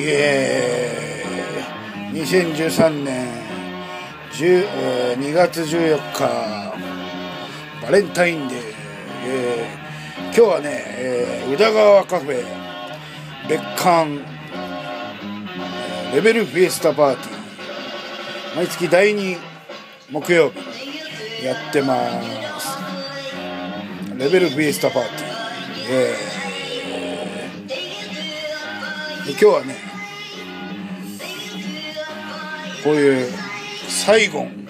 イエーイ2013年10えー2月14日バレンタインデー、えー今日はね、えー宇田川カフェ別館。レベルフィエスタパーティー。毎月第2木曜日やってます。レベルフィエスタパーティー、えー。今日はねこういうサイゴン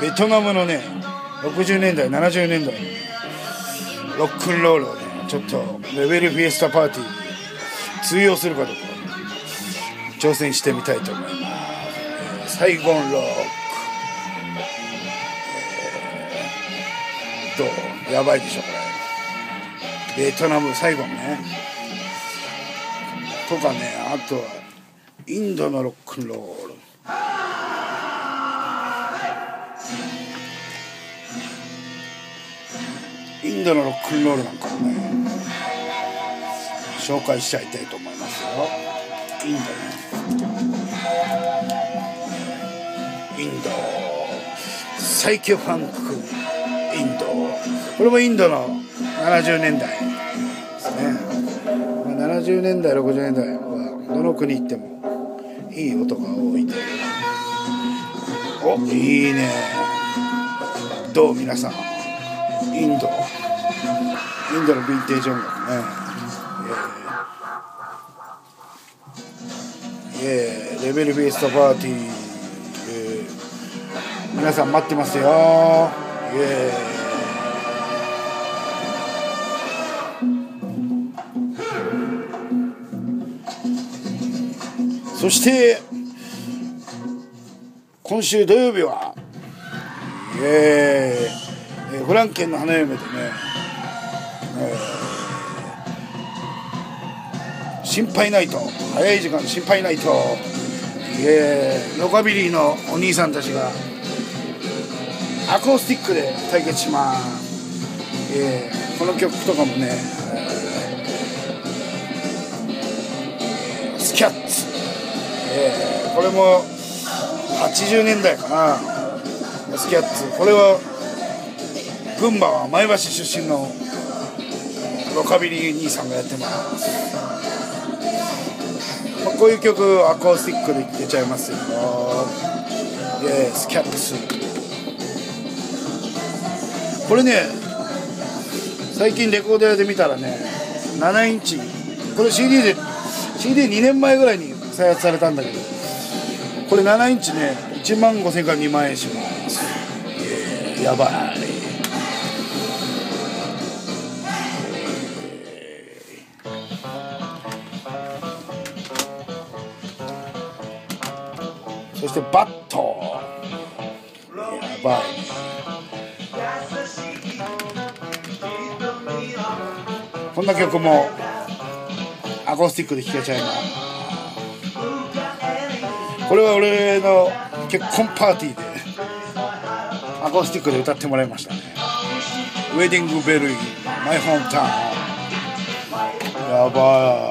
ベトナムのね60年代70年代のロックンロールをねちょっとレベルフィエスタパーティーに通用するかどうか挑戦してみたいと思います、サイゴンロック、えー、どうやばいでしょこれ。ベトナムサイゴンね。とかねあとはインドのロックンロール。インドのロックンロールなんかもね紹介しちゃいたいと思いますよ。インドね。インド。サイケファンクインド。これもインドの70年代ですね。まあ70年代60年代はどの国行ってもいい音が多いでおいいね。どう皆さん。インド。インドのヴィンテージ音楽ね。イエー。イイエー。イレベルフェイストパーティー、えー。皆さん待ってますよ。イエー。そして今週土曜日はイエー。イえフランケンの花嫁でね、えー心配ないと。早い時間心配ないと。えーロカビリーのお兄さんたちがアコースティックで対決します、えーこの曲とかもね、えースキャッツ、えーこれも80年代かな。スキャッツ。これは群馬は前橋出身のロカビリー兄さんがやってます、まあ、こういう曲アコースティックでいけちゃいますよ。イエスキャッツこれね最近レコード屋で見たらね7インチ。これ CD で CD2 年前ぐらいに再発されたんだけどこれ7インチね1万5000から2万円します。やばい。そしてバット。やばい。こんな曲もアコースティックで聴けちゃいますこれは俺の結婚パーティーでアコースティックで歌ってもらいましたね。ウェディングベルインマイホームタウン。やば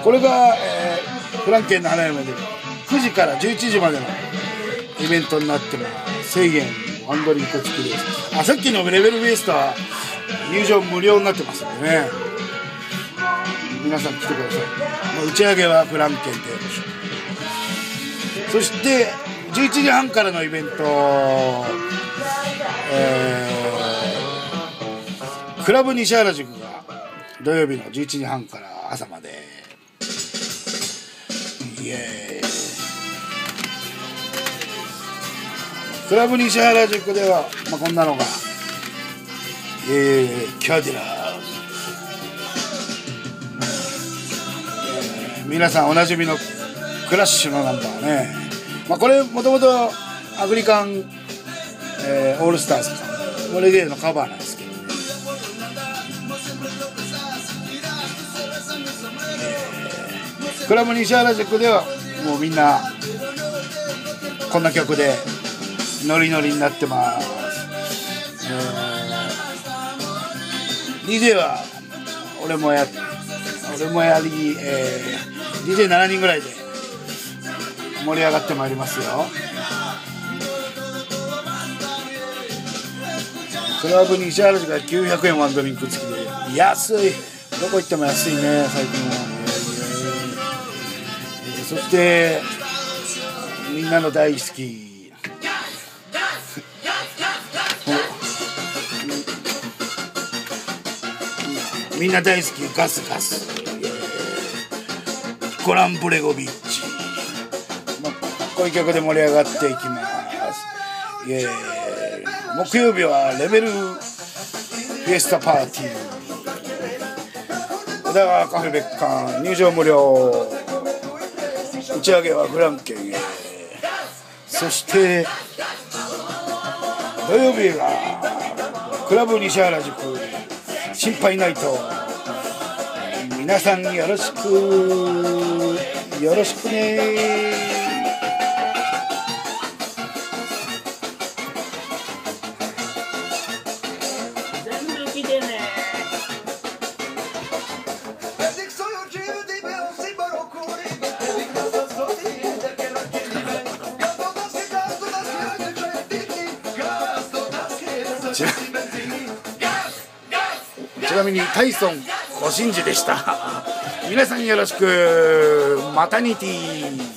い。これが、えーフランケンの花嫁で9時から11時までのイベントになってます。1000円ワンドリンク付きです。あさっきのレベルベースとは入場無料になってますんでね。皆さん来てください。打ち上げはフランケンでそして11時半からのイベントえークラブ西原宿が土曜日の11時半から朝までークラブ西原宿では、まあ、こんなのがえー、キャデラー皆さんおなじみのクラッシュのナンバーね、まあ、これもともとアフリカン、えーオールスターズか。レゲエのカバーなんクラブ西原宿ではもうみんなこんな曲でノリノリになってます、えー DJ は俺もやそれもやり、えー、DJ7 人ぐらいで盛り上がってまいりますよ。クラブ西原宿が900円ワンドリンク付きで安い。どこ行っても安いね最近は、してみんなの大好き。みんな大好きガスガス、コラン・ブレゴビッチ、まあ、こういう曲で盛り上がっていきます。木曜日はレベルフィエスタパーティー。小田川カフェ別館入場無料。打ち上げはフランケンそして土曜日はクラブ西原宿心配ないと。皆さんよろしくよろしくね。ちなみにタイソンご神事でした。皆さんよろしく。マタニティ。